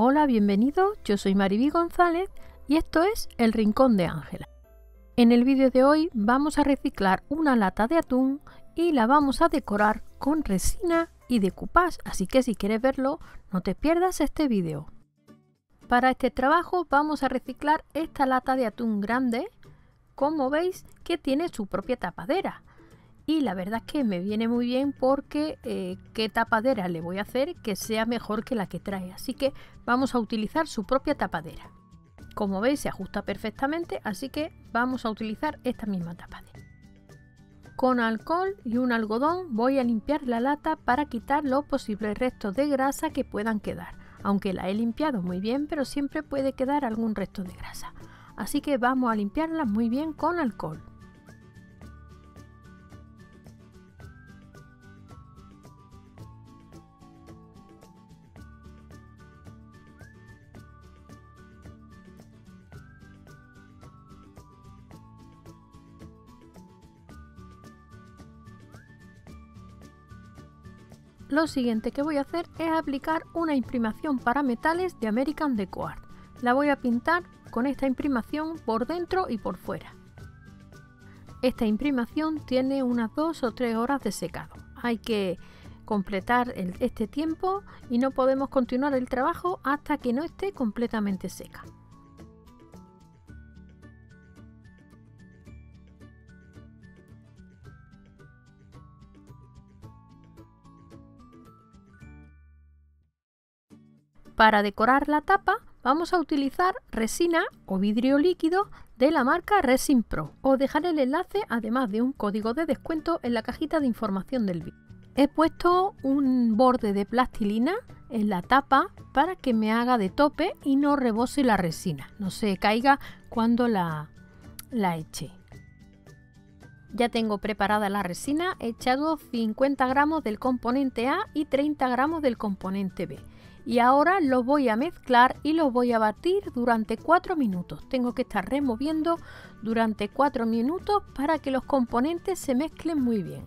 Hola, bienvenidos, yo soy Mariby González y esto es El Rincón de Ángela. En el vídeo de hoy vamos a reciclar una lata de atún y la vamos a decorar con resina y decoupage, así que si quieres verlo no te pierdas este vídeo. Para este trabajo vamos a reciclar esta lata de atún grande, como veis que tiene su propia tapadera y la verdad es que me viene muy bien porque eh, qué tapadera le voy a hacer que sea mejor que la que trae. Así que vamos a utilizar su propia tapadera. Como veis se ajusta perfectamente así que vamos a utilizar esta misma tapadera. Con alcohol y un algodón voy a limpiar la lata para quitar los posibles restos de grasa que puedan quedar aunque la he limpiado muy bien pero siempre puede quedar algún resto de grasa. Así que vamos a limpiarla muy bien con alcohol Lo siguiente que voy a hacer es aplicar una imprimación para metales de American Deco Art. La voy a pintar con esta imprimación por dentro y por fuera. Esta imprimación tiene unas 2 o 3 horas de secado. Hay que completar este tiempo y no podemos continuar el trabajo hasta que no esté completamente seca. Para decorar la tapa vamos a utilizar resina o vidrio líquido de la marca Resin Pro. Os dejaré el enlace además de un código de descuento en la cajita de información del vídeo. He puesto un borde de plastilina en la tapa para que me haga de tope y no rebose la resina, no se caiga cuando la, la eche. Ya tengo preparada la resina, he echado 50 gramos del componente A y 30 gramos del componente B y ahora lo voy a mezclar y lo voy a batir durante 4 minutos. Tengo que estar removiendo durante 4 minutos para que los componentes se mezclen muy bien.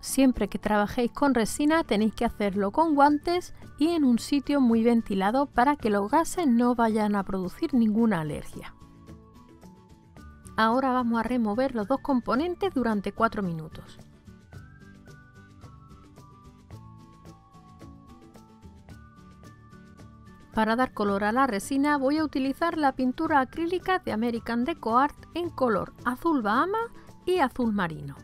Siempre que trabajéis con resina tenéis que hacerlo con guantes y en un sitio muy ventilado para que los gases no vayan a producir ninguna alergia. Ahora vamos a remover los dos componentes durante 4 minutos. Para dar color a la resina voy a utilizar la pintura acrílica de American Deco Art en color azul Bahama y azul marino.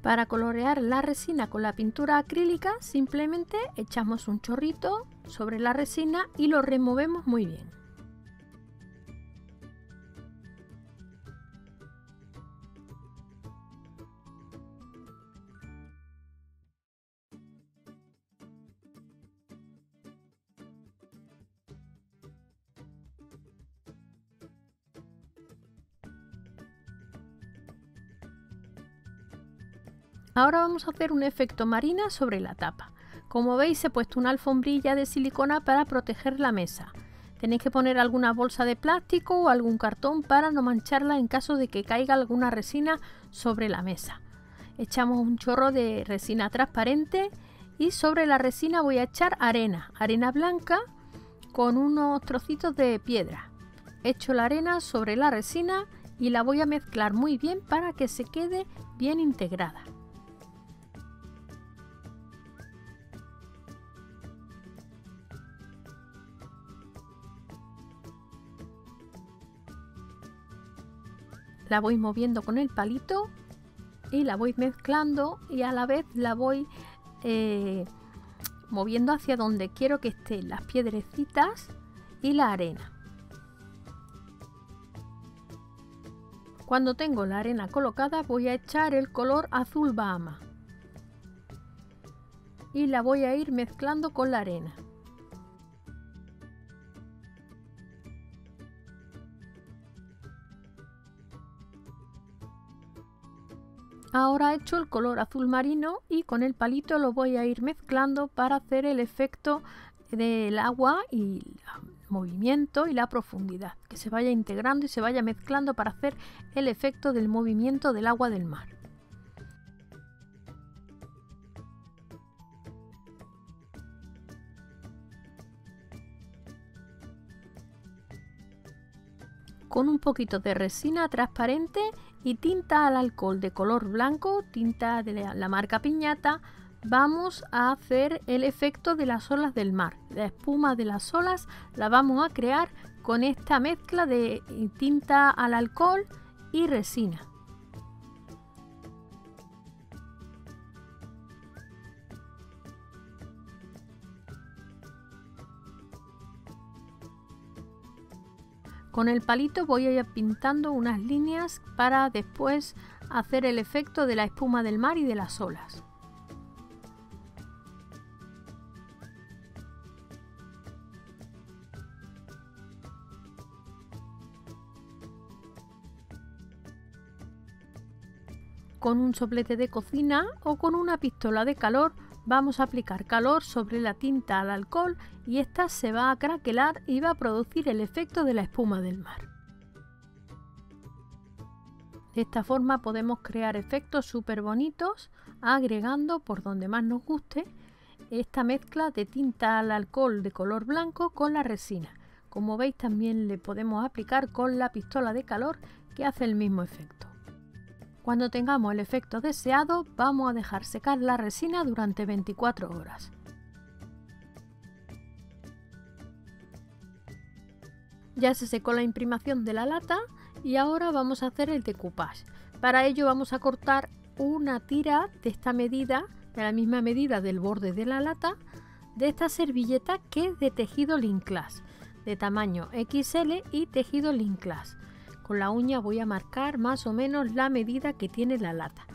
Para colorear la resina con la pintura acrílica simplemente echamos un chorrito sobre la resina y lo removemos muy bien. Ahora vamos a hacer un efecto marina sobre la tapa. Como veis he puesto una alfombrilla de silicona para proteger la mesa. Tenéis que poner alguna bolsa de plástico o algún cartón para no mancharla en caso de que caiga alguna resina sobre la mesa. Echamos un chorro de resina transparente y sobre la resina voy a echar arena, arena blanca con unos trocitos de piedra. Echo la arena sobre la resina y la voy a mezclar muy bien para que se quede bien integrada. La voy moviendo con el palito y la voy mezclando y a la vez la voy eh, moviendo hacia donde quiero que estén las piedrecitas y la arena. Cuando tengo la arena colocada voy a echar el color azul Bahama y la voy a ir mezclando con la arena. Ahora he hecho el color azul marino y con el palito lo voy a ir mezclando para hacer el efecto del agua y el movimiento y la profundidad, que se vaya integrando y se vaya mezclando para hacer el efecto del movimiento del agua del mar. Con un poquito de resina transparente y tinta al alcohol de color blanco, tinta de la marca Piñata, vamos a hacer el efecto de las olas del mar. La espuma de las olas la vamos a crear con esta mezcla de tinta al alcohol y resina. Con el palito voy a ir pintando unas líneas para después hacer el efecto de la espuma del mar y de las olas. Con un soplete de cocina o con una pistola de calor vamos a aplicar calor sobre la tinta al alcohol y esta se va a craquelar y va a producir el efecto de la espuma del mar. De esta forma podemos crear efectos súper bonitos agregando por donde más nos guste esta mezcla de tinta al alcohol de color blanco con la resina. Como veis también le podemos aplicar con la pistola de calor que hace el mismo efecto. Cuando tengamos el efecto deseado, vamos a dejar secar la resina durante 24 horas. Ya se secó la imprimación de la lata y ahora vamos a hacer el decoupage. Para ello vamos a cortar una tira de esta medida, de la misma medida del borde de la lata, de esta servilleta que es de tejido Linclas, de tamaño XL y tejido Linclas. Con la uña voy a marcar más o menos la medida que tiene la lata.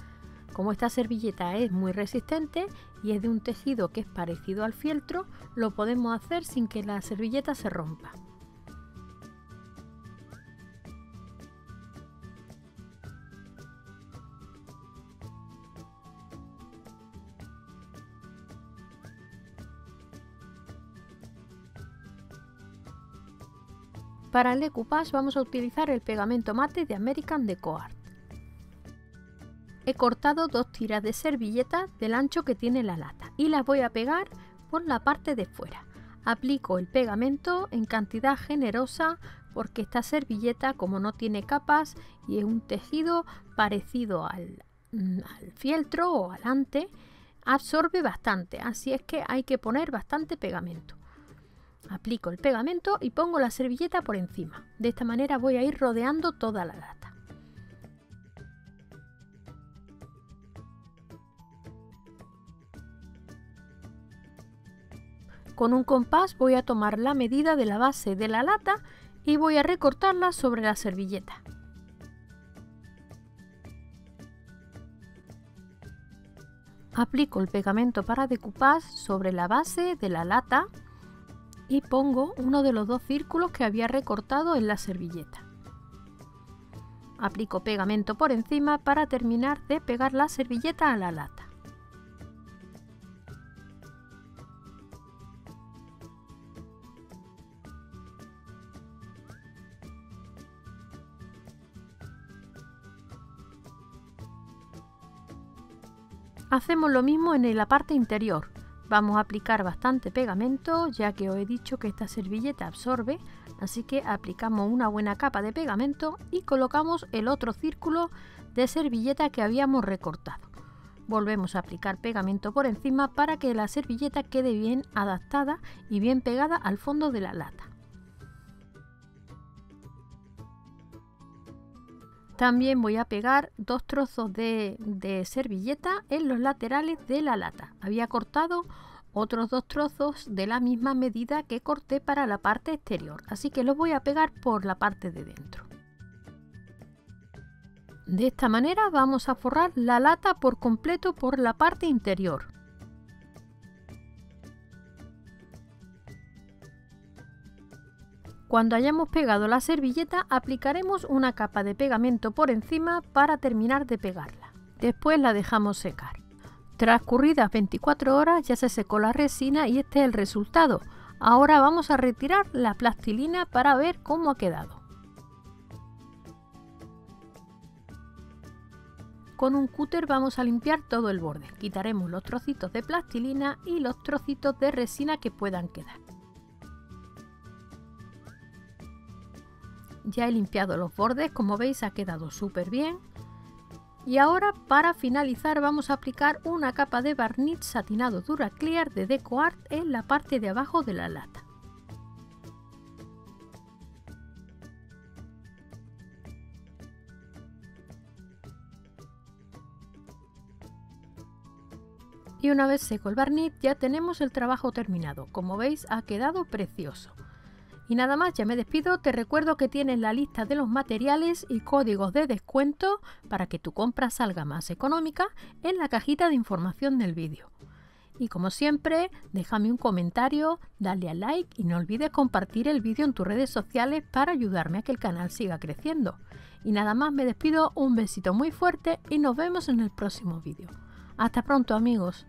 Como esta servilleta es muy resistente y es de un tejido que es parecido al fieltro, lo podemos hacer sin que la servilleta se rompa. Para el decoupage vamos a utilizar el pegamento mate de American Deco Art. He cortado dos tiras de servilleta del ancho que tiene la lata y las voy a pegar por la parte de fuera. Aplico el pegamento en cantidad generosa porque esta servilleta como no tiene capas y es un tejido parecido al, mm, al fieltro o al ante, absorbe bastante, así es que hay que poner bastante pegamento. Aplico el pegamento y pongo la servilleta por encima. De esta manera voy a ir rodeando toda la lata. Con un compás voy a tomar la medida de la base de la lata y voy a recortarla sobre la servilleta. Aplico el pegamento para decoupage sobre la base de la lata y pongo uno de los dos círculos que había recortado en la servilleta. Aplico pegamento por encima para terminar de pegar la servilleta a la lata. Hacemos lo mismo en la parte interior, Vamos a aplicar bastante pegamento ya que os he dicho que esta servilleta absorbe, así que aplicamos una buena capa de pegamento y colocamos el otro círculo de servilleta que habíamos recortado. Volvemos a aplicar pegamento por encima para que la servilleta quede bien adaptada y bien pegada al fondo de la lata. También voy a pegar dos trozos de, servilleta en los laterales de la lata. Había cortado otros dos trozos de la misma medida que corté para la parte exterior, así que los voy a pegar por la parte de dentro. De esta manera vamos a forrar la lata por completo por la parte interior. Cuando hayamos pegado la servilleta aplicaremos una capa de pegamento por encima para terminar de pegarla. Después la dejamos secar. Transcurridas 24 horas ya se secó la resina y este es el resultado. Ahora vamos a retirar la plastilina para ver cómo ha quedado. Con un cúter vamos a limpiar todo el borde. Quitaremos los trocitos de plastilina y los trocitos de resina que puedan quedar. Ya he limpiado los bordes, como veis ha quedado súper bien. Y ahora para finalizar vamos a aplicar una capa de barniz satinado Dura Clear de Deco Art en la parte de abajo de la lata. Y una vez seco el barniz ya tenemos el trabajo terminado. Como veis ha quedado precioso. Y nada más, ya me despido, te recuerdo que tienes la lista de los materiales y códigos de descuento para que tu compra salga más económica en la cajita de información del vídeo. Y como siempre, déjame un comentario, dale a like y no olvides compartir el vídeo en tus redes sociales para ayudarme a que el canal siga creciendo. Y nada más, me despido, un besito muy fuerte y nos vemos en el próximo vídeo. Hasta pronto amigos.